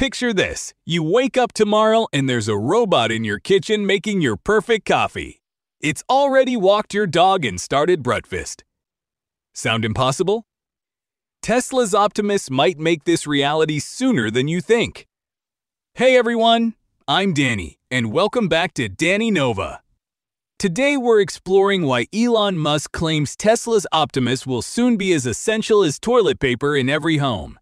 Picture this you wake up tomorrow and there's a robot in your kitchen making your perfect coffee. It's already walked your dog and started breakfast. Sound impossible? Tesla's Optimus might make this reality sooner than you think. Hey everyone, I'm Dani, and welcome back to Dani Nova. Today we're exploring why Elon Musk claims Tesla's Optimus will soon be as essential as toilet paper in every home.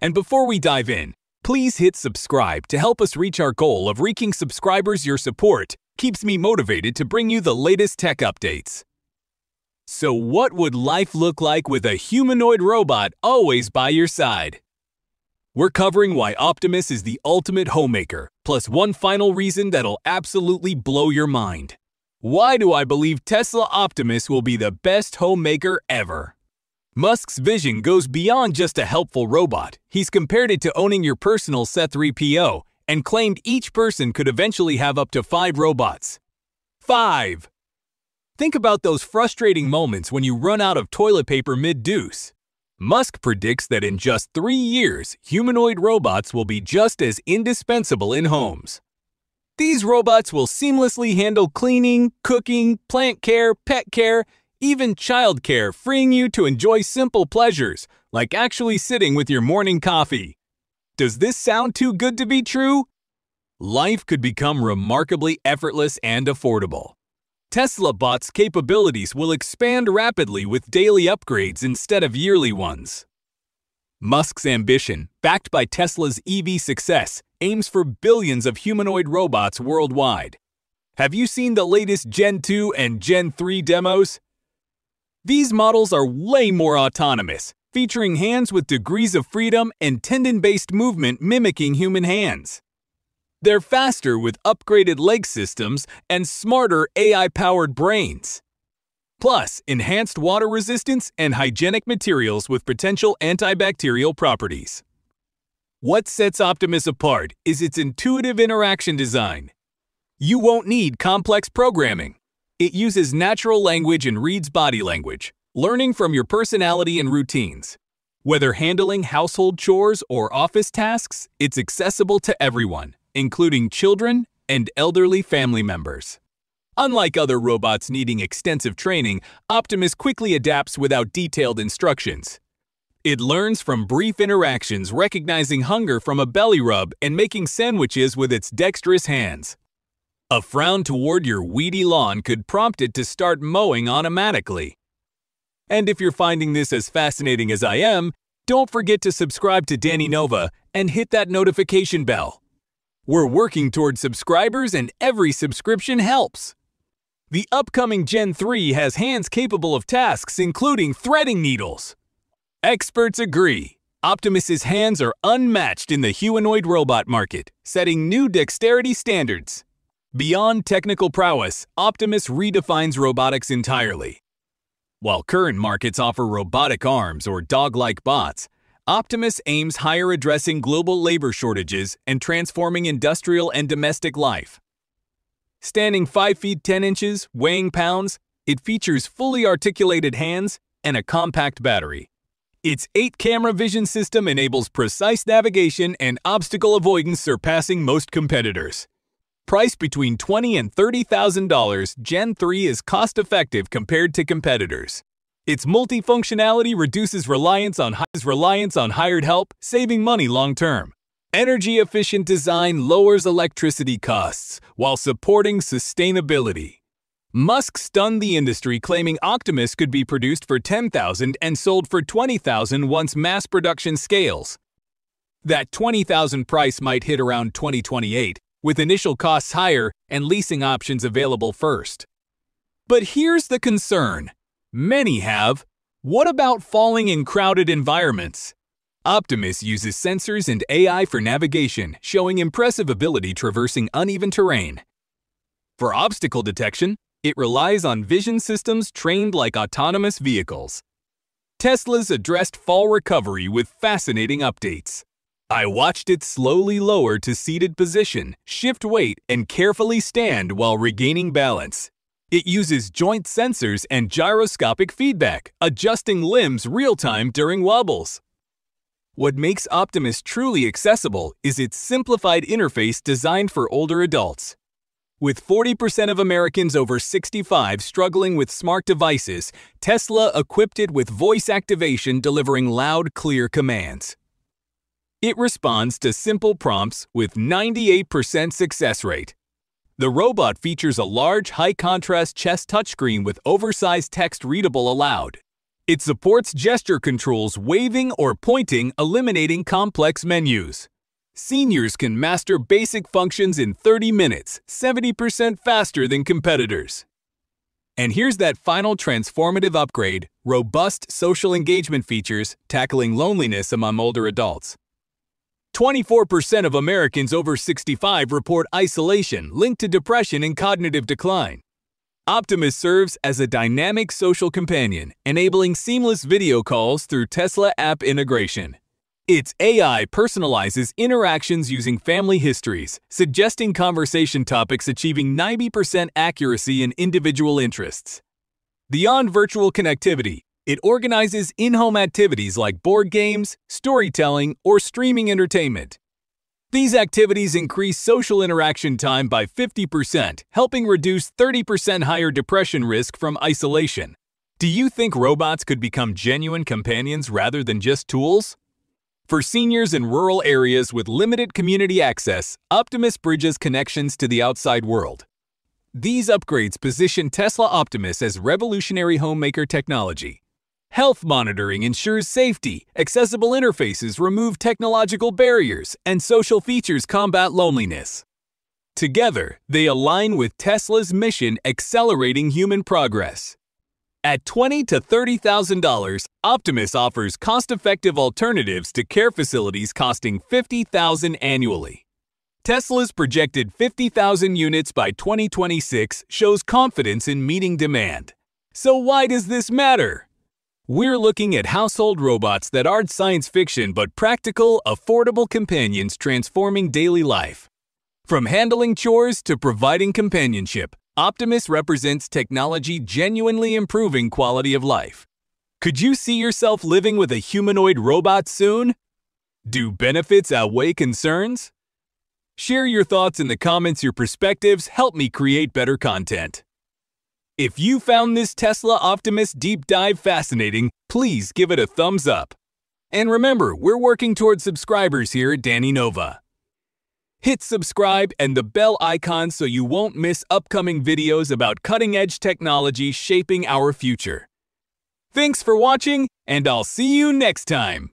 And before we dive in, please hit subscribe to help us reach our goal of reaching subscribers your support keeps me motivated to bring you the latest tech updates. So what would life look like with a humanoid robot always by your side? We're covering why Optimus is the ultimate homemaker, plus one final reason that'll absolutely blow your mind. Why do I believe Tesla Optimus will be the best homemaker ever? Musk's vision goes beyond just a helpful robot. He's compared it to owning your personal C3PO and claimed each person could eventually have up to five robots. Five! Think about those frustrating moments when you run out of toilet paper mid-deuce. Musk predicts that in just three years, humanoid robots will be just as indispensable in homes. These robots will seamlessly handle cleaning, cooking, plant care, pet care, even childcare, freeing you to enjoy simple pleasures, like actually sitting with your morning coffee. Does this sound too good to be true? Life could become remarkably effortless and affordable. Tesla Bot's capabilities will expand rapidly with daily upgrades instead of yearly ones. Musk's ambition, backed by Tesla's EV success, aims for billions of humanoid robots worldwide. Have you seen the latest Gen 2 and Gen 3 demos? These models are way more autonomous, featuring hands with degrees of freedom and tendon-based movement mimicking human hands. They're faster with upgraded leg systems and smarter AI-powered brains. Plus, enhanced water resistance and hygienic materials with potential antibacterial properties. What sets Optimus apart is its intuitive interaction design. You won't need complex programming. It uses natural language and reads body language, learning from your personality and routines. Whether handling household chores or office tasks, it's accessible to everyone, including children and elderly family members. Unlike other robots needing extensive training, Optimus quickly adapts without detailed instructions. It learns from brief interactions, recognizing hunger from a belly rub and making sandwiches with its dexterous hands. A frown toward your weedy lawn could prompt it to start mowing automatically. And if you're finding this as fascinating as I am, don't forget to subscribe to Dani Nova and hit that notification bell. We're working toward subscribers and every subscription helps. The upcoming Gen 3 has hands capable of tasks including threading needles. Experts agree. Optimus's hands are unmatched in the humanoid robot market, setting new dexterity standards. Beyond technical prowess, Optimus redefines robotics entirely. While current markets offer robotic arms or dog-like bots, Optimus aims higher addressing global labor shortages and transforming industrial and domestic life. Standing 5 feet 10 inches, weighing pounds, it features fully articulated hands and a compact battery. Its 8-camera vision system enables precise navigation and obstacle avoidance surpassing most competitors. Priced between 20 and $30,000, Gen 3 is cost-effective compared to competitors. Its multifunctionality reduces reliance on, reliance on hired help, saving money long-term. Energy-efficient design lowers electricity costs while supporting sustainability. Musk stunned the industry claiming Optimus could be produced for $10,000 and sold for $20,000 once mass production scales. That $20,000 price might hit around 2028, with initial costs higher and leasing options available first. But here's the concern. Many have. What about falling in crowded environments? Optimus uses sensors and AI for navigation, showing impressive ability traversing uneven terrain. For obstacle detection, it relies on vision systems trained like autonomous vehicles. Tesla's addressed fall recovery with fascinating updates. I watched it slowly lower to seated position, shift weight, and carefully stand while regaining balance. It uses joint sensors and gyroscopic feedback, adjusting limbs real-time during wobbles. What makes Optimus truly accessible is its simplified interface designed for older adults. With 40% of Americans over 65 struggling with smart devices, Tesla equipped it with voice activation delivering loud, clear commands. It responds to simple prompts with 98% success rate. The robot features a large, high contrast chess touchscreen with oversized text readable aloud. It supports gesture controls waving or pointing, eliminating complex menus. Seniors can master basic functions in 30 minutes, 70% faster than competitors. And here's that final transformative upgrade robust social engagement features tackling loneliness among older adults. 24% of Americans over 65 report isolation linked to depression and cognitive decline. Optimus serves as a dynamic social companion, enabling seamless video calls through Tesla app integration. Its AI personalizes interactions using family histories, suggesting conversation topics achieving 90% accuracy in individual interests. Beyond virtual connectivity, it organizes in home activities like board games, storytelling, or streaming entertainment. These activities increase social interaction time by 50%, helping reduce 30% higher depression risk from isolation. Do you think robots could become genuine companions rather than just tools? For seniors in rural areas with limited community access, Optimus bridges connections to the outside world. These upgrades position Tesla Optimus as revolutionary homemaker technology, Health monitoring ensures safety, accessible interfaces remove technological barriers, and social features combat loneliness. Together, they align with Tesla's mission accelerating human progress. At $20 to $30,000, Optimus offers cost-effective alternatives to care facilities costing $50,000 annually. Tesla's projected 50,000 units by 2026 shows confidence in meeting demand. So why does this matter? We're looking at household robots that aren't science fiction but practical, affordable companions transforming daily life. From handling chores to providing companionship, Optimus represents technology genuinely improving quality of life. Could you see yourself living with a humanoid robot soon? Do benefits outweigh concerns? Share your thoughts in the comments. Your perspectives help me create better content. If you found this Tesla Optimus deep dive fascinating, please give it a thumbs up. And remember, we're working towards subscribers here at Dani Nova. Hit subscribe and the bell icon so you won't miss upcoming videos about cutting edge technology shaping our future. Thanks for watching, and I'll see you next time.